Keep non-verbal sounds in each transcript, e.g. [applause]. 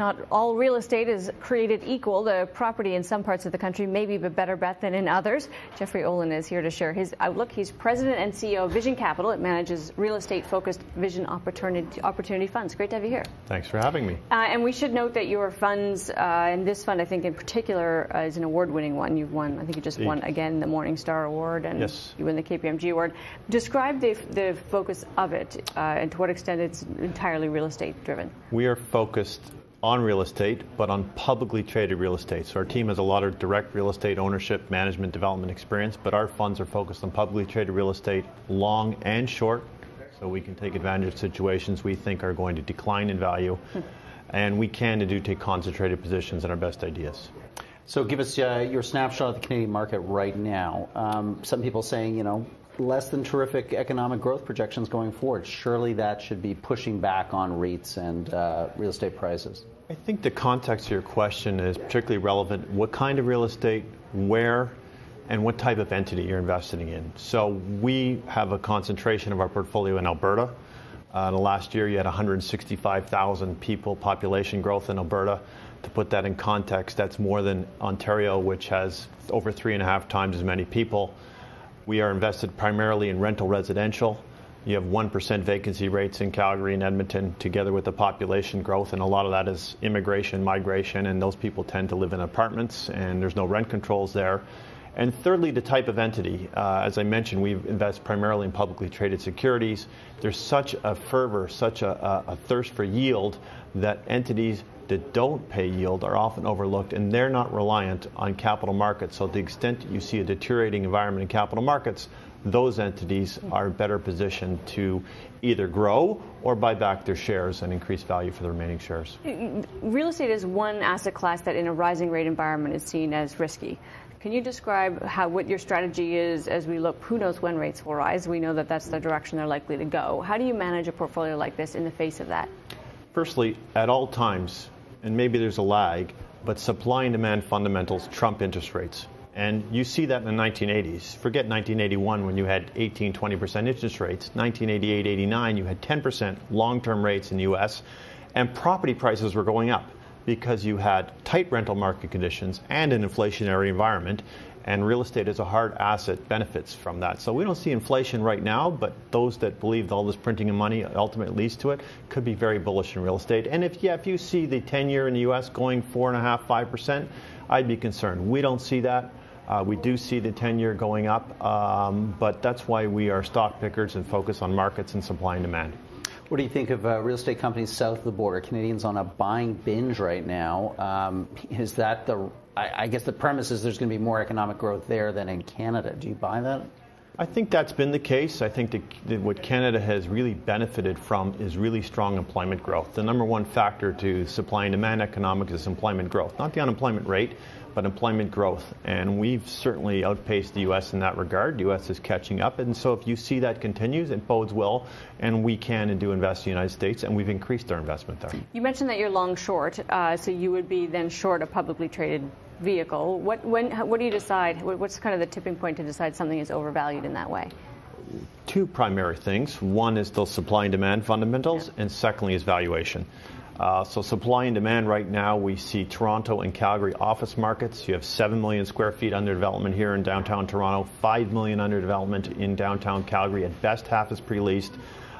Not all real estate is created equal. The property in some parts of the country may be a better bet than in others. Jeffrey Olin is here to share his outlook. He's president and CEO of Vision Capital. It manages real estate focused vision opportunity, opportunity funds. Great to have you here. Thanks for having me. Uh, and we should note that your funds, uh, and this fund, I think in particular, uh, is an award winning one. You've won, I think you just won again the Morningstar Award and yes. you win the KPMG Award. Describe the, the focus of it uh, and to what extent it's entirely real estate driven. We are focused on real estate, but on publicly traded real estate. So our team has a lot of direct real estate ownership, management, development experience, but our funds are focused on publicly traded real estate, long and short, so we can take advantage of situations we think are going to decline in value. and we can and do take concentrated positions in our best ideas. So give us uh, your snapshot of the Canadian market right now. Um, some people saying, you know, less than terrific economic growth projections going forward. Surely that should be pushing back on REITs and uh, real estate prices. I think the context of your question is particularly relevant. What kind of real estate, where, and what type of entity you're investing in. So we have a concentration of our portfolio in Alberta. Uh, in the last year, you had 165,000 people population growth in Alberta. To put that in context, that's more than Ontario, which has over three and a half times as many people. We are invested primarily in rental residential. You have 1% vacancy rates in Calgary and Edmonton, together with the population growth, and a lot of that is immigration, migration, and those people tend to live in apartments, and there's no rent controls there. And thirdly, the type of entity. Uh, as I mentioned, we invest primarily in publicly traded securities. There's such a fervor, such a, a, a thirst for yield that entities that don't pay yield are often overlooked and they're not reliant on capital markets. So, to the extent you see a deteriorating environment in capital markets, those entities are better positioned to either grow or buy back their shares and increase value for the remaining shares. Real estate is one asset class that in a rising rate environment is seen as risky. Can you describe how what your strategy is as we look? Who knows when rates will rise? We know that that's the direction they're likely to go. How do you manage a portfolio like this in the face of that? Firstly, at all times, and maybe there's a lag, but supply and demand fundamentals trump interest rates. And you see that in the 1980s. Forget 1981 when you had 18, 20% interest rates. 1988, 89, you had 10% long term rates in the US, and property prices were going up because you had tight rental market conditions and an inflationary environment. And real estate as a hard asset benefits from that. So we don't see inflation right now, but those that believe all this printing of money ultimately leads to it could be very bullish in real estate. And if yeah, if you see the 10 year in the US going four and a half, five percent, I'd be concerned. We don't see that. Uh, we do see the 10 year going up, um, but that's why we are stock pickers and focus on markets and supply and demand. What do you think of uh, real estate companies south of the border? Canadians on a buying binge right now. Um, is that the? I, I guess the premise is there's going to be more economic growth there than in Canada. Do you buy that? I think that's been the case. I think that what Canada has really benefited from is really strong employment growth. The number one factor to supply and demand economics is employment growth, not the unemployment rate, but employment growth. And we've certainly outpaced the U.S. in that regard. The U.S. is catching up. And so if you see that continues, it bodes well. And we can and do invest in the United States, and we've increased our investment there. You mentioned that you're long short, uh, so you would be then short a publicly traded vehicle. What, when, what do you decide? What's kind of the tipping point to decide something is overvalued in that way? Two primary things. One is the supply and demand fundamentals, yeah. and secondly is valuation. Uh, so supply and demand right now, we see Toronto and Calgary office markets. You have 7 million square feet under development here in downtown Toronto, 5 million under development in downtown Calgary. At best, half is pre-leased.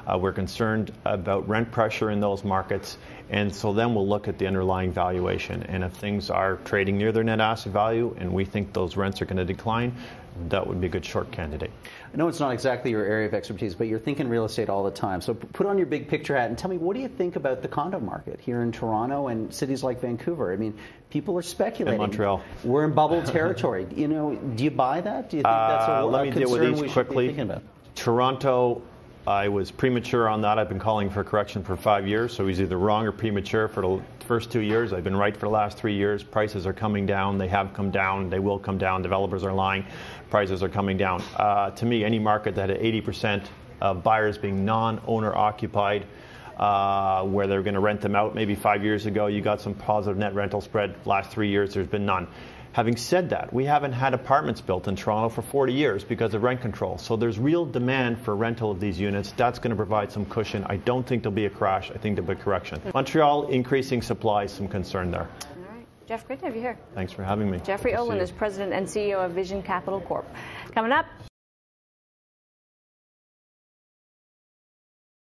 Uh, we're concerned about rent pressure in those markets, and so then we'll look at the underlying valuation. And if things are trading near their net asset value, and we think those rents are going to decline, that would be a good short candidate. I know it's not exactly your area of expertise, but you're thinking real estate all the time. So put on your big picture hat and tell me what do you think about the condo market here in Toronto and cities like Vancouver? I mean, people are speculating. In Montreal. We're in bubble territory. [laughs] you know, do you buy that? Do you think that's a, uh, let me deal with these quickly. Toronto I was premature on that. I've been calling for correction for five years, so he's either wrong or premature for the first two years. I've been right for the last three years. Prices are coming down. They have come down. They will come down. Developers are lying. Prices are coming down. Uh, to me, any market that had 80% of buyers being non-owner occupied, uh, where they're going to rent them out maybe five years ago, you got some positive net rental spread. Last three years, there's been none. Having said that, we haven't had apartments built in Toronto for 40 years because of rent control. So there's real demand for rental of these units. That's going to provide some cushion. I don't think there'll be a crash. I think there'll be a correction. Montreal increasing supply, some concern there. All right. Jeff, great to have you here. Thanks for having me. Jeffrey Good to see Olin is president and CEO of Vision Capital Corp. Coming up,